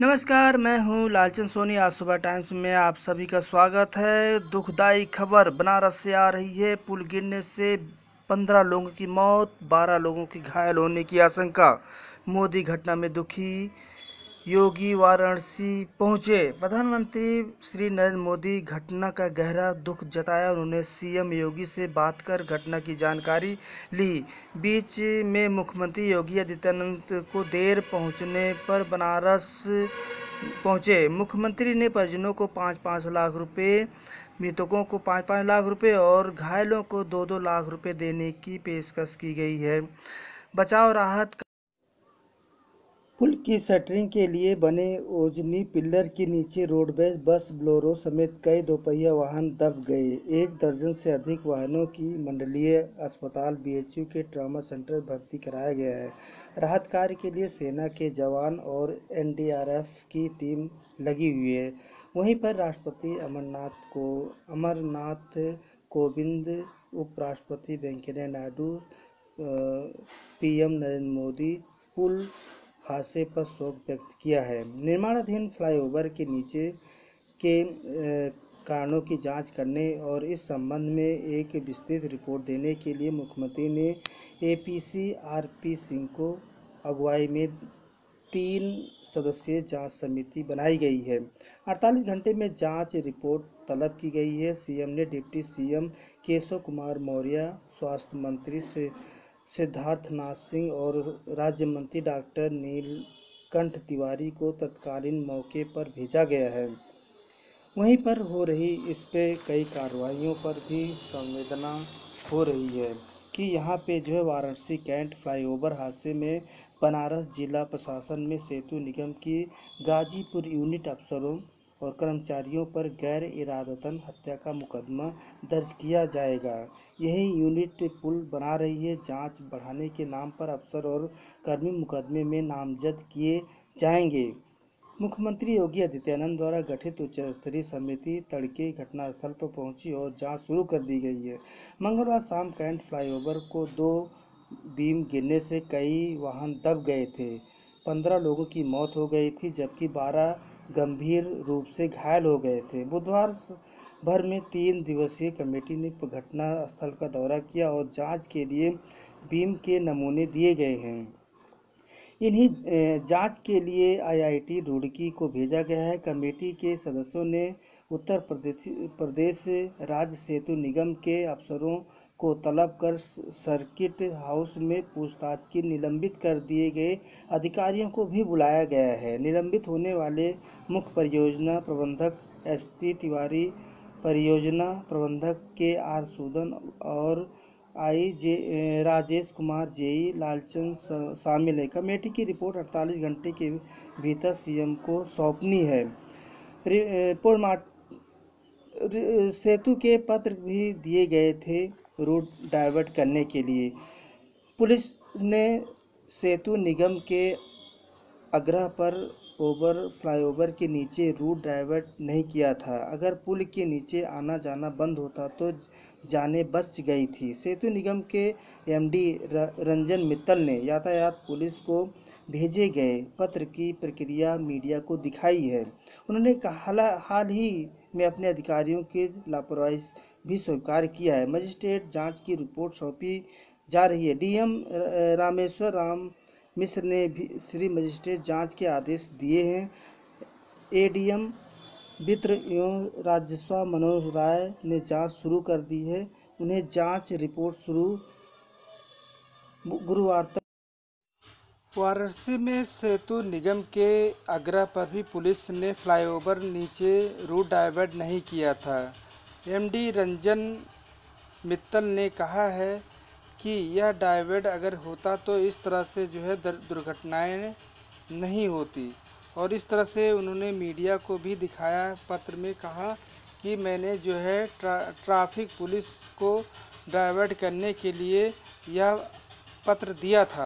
नमस्कार, मैं हूँ लालचंद सोनी। आज सुबह टाइम्स में आप सभी का स्वागत है। दुखदाई खबर, बनारस से आ रही है। पुल गिरने से पंद्रह लोगों की मौत, बारह लोगों की घायल होने की आशंका। मोदी घटना में दुखी योगी वाराणसी पहुँचे। प्रधानमंत्री श्री नरेंद्र मोदी घटना का गहरा दुख जताया। उन्होंने सीएम योगी से बात कर घटना की जानकारी ली। बीच में मुख्यमंत्री योगी आदित्यनाथ को देर पहुँचने पर बनारस पहुँचे। मुख्यमंत्री ने परिजनों को पाँच पाँच लाख रुपए, मृतकों को पाँच पाँच लाख रुपए और घायलों को दो दो लाख रुपए देने की पेशकश की गई है। बचाव राहत पुल की शटरिंग के लिए बने ओजनी पिल्लर के नीचे रोडवेज़, बस, ब्लोरो समेत कई दोपहिया वाहन दब गए। एक दर्जन से अधिक वाहनों की मंडलीय अस्पताल बीएचयू के ट्रामा सेंटर भर्ती कराया गया है। राहत कार्य के लिए सेना के जवान और एनडीआरएफ की टीम लगी हुई है। वहीं पर राष्ट्रपति अमरनाथ को, अमरनाथ कोविंद उपराष्ट्रपति वेंकैया नायडू पीएम नरेंद्र मोदी, पुल हादसे पर शोक व्यक्त किया है। निर्माणाधीन फ्लाईओवर के नीचे के कारणों की जाँच करने और इस संबंध में एक विस्तृत रिपोर्ट देने के लिए मुख्यमंत्री ने एपीसी आरपी सिंह को अगुवाई में तीन सदस्यीय जाँच समिति बनाई गई है। 48 घंटे में जाँच रिपोर्ट तलब की गई है। सीएम ने डिप्टी सीएम केशव कुमार मौर्य, स्वास्थ्य मंत्री से सिद्धार्थनाथ सिंह और राज्य मंत्री डॉक्टर नीलकंठ तिवारी को तत्कालीन मौके पर भेजा गया है। वहीं पर हो रही इस पे कई कार्रवाइयों पर भी संवेदना हो रही है कि यहाँ पे जो है वाराणसी कैंट फ्लाईओवर हादसे में बनारस जिला प्रशासन में सेतु निगम की गाजीपुर यूनिट अफसरों और कर्मचारियों पर गैर इरादतन हत्या का मुकदमा दर्ज किया जाएगा। यही यूनिट पुल बना रही है। जाँच बढ़ाने के नाम पर अफसर और कर्मी मुकदमे में नामजद किए जाएँगे। मुख्यमंत्री योगी आदित्यनाथ द्वारा गठित उच्च स्तरीय समिति तड़के घटनास्थल पर पहुँची और जाँच शुरू कर दी गई है। मंगलवार शाम कैंट फ्लाईओवर को दो बीम गिरने से कई वाहन दब गए थे। पंद्रह लोगों की मौत हो गई थी, जबकि बारह गंभीर रूप से घायल हो गए थे। बुधवार भर में तीन दिवसीय कमेटी ने घटना स्थल का दौरा किया और जाँच के लिए बीम के नमूने दिए गए हैं। इन्हीं जाँच के लिए आईआईटी रुड़की को भेजा गया है। कमेटी के सदस्यों ने उत्तर प्रदेश प्रदेश राज्य सेतु निगम के अफसरों को तलब कर सर्किट हाउस में पूछताछ की निलंबित कर दिए गए अधिकारियों को भी बुलाया गया है। निलंबित होने वाले मुख्य परियोजना प्रबंधक एस टी तिवारी परियोजना प्रबंधक के आर सूदन और I J, Rajesh Kumar JE, Lalchand शामिल है कमेटी की रिपोर्ट 48 घंटे के भीतर सीएम को सौंपनी है। सेतु के पत्र भी दिए गए थे रूट डाइवर्ट करने के लिए। पुलिस ने सेतु निगम के आग्रह पर ओवर, फ्लाईओवर के नीचे रूट डाइवर्ट नहीं किया था। अगर पुल के नीचे आना जाना बंद होता तो जाने बच गई थी। सेतु निगम के एमडी रंजन मित्तल ने यातायात पुलिस को भेजे गए पत्र की प्रक्रिया मीडिया को दिखाई है। उन्होंने हाल ही में अपने अधिकारियों की लापरवाही भी स्वीकार किया है। मजिस्ट्रेट जाँच की रिपोर्ट सौंपी जा रही है। डीएम रामेश्वर राम मिश्र ने भी श्री मजिस्ट्रेट जाँच के आदेश दिए हैं। एडीएम वित्त एवं राजस्व मनोज राय ने जाँच शुरू कर दी है। उन्हें जाँच रिपोर्ट शुरू गुरुवार तक। वाराणसी में सेतु निगम के आग्रह पर भी पुलिस ने फ्लाईओवर नीचे रूट डाइवर्ट नहीं किया था। एमडी रंजन मित्तल ने कहा है कि यह डाइवर्ट अगर होता तो इस तरह से जो है दुर्घटनाएँ नहीं होती। और इस तरह से उन्होंने मीडिया को भी दिखाया पत्र में कहा कि मैंने जो है ट्रा, ट्रैफ़िक पुलिस को डाइवर्ट करने के लिए यह पत्र दिया था।